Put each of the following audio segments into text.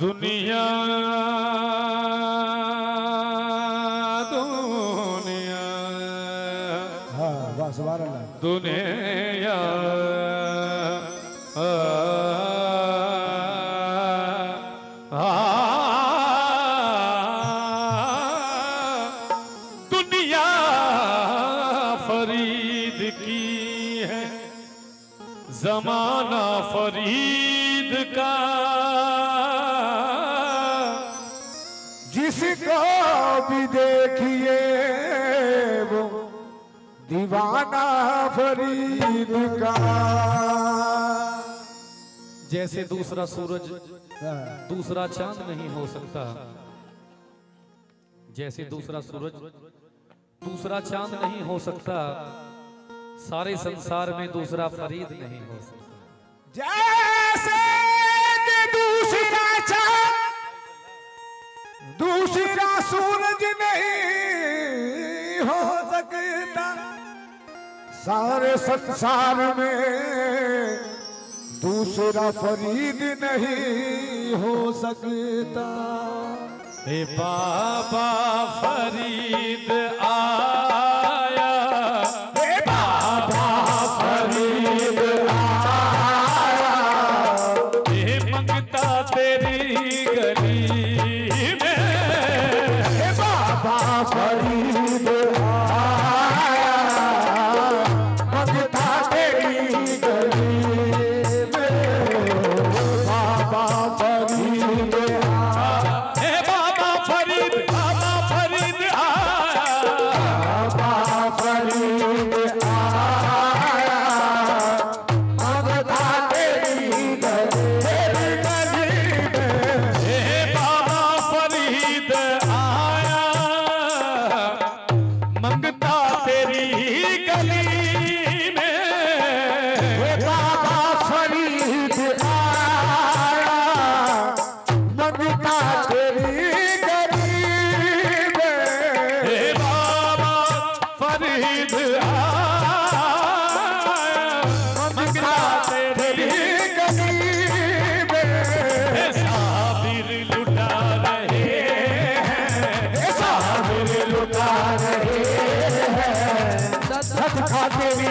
दुनिया दुनिया। दुनिया दुनिया फरीद की है जमाना फरीद का जिसको भी देखिए वो दीवाना फरीद का। जैसे दूसरा सूरज हाँ। दूसरा चाँद नहीं हो सकता। जैसे दूसरा सूरज दूसरा चाँद नहीं हो सकता। सारे संसार में दूसरा फरीद नहीं हो सकता। जैसे सारे संसार में दूसरा फरीद नहीं हो सकता। बाबा फरीद आ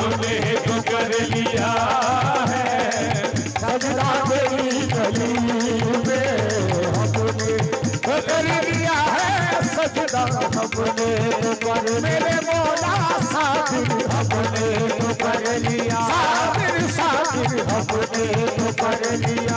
हमने हमने पर मेरे मौला साबिर हमने पर लिया साबिर अपने हमने कर लिया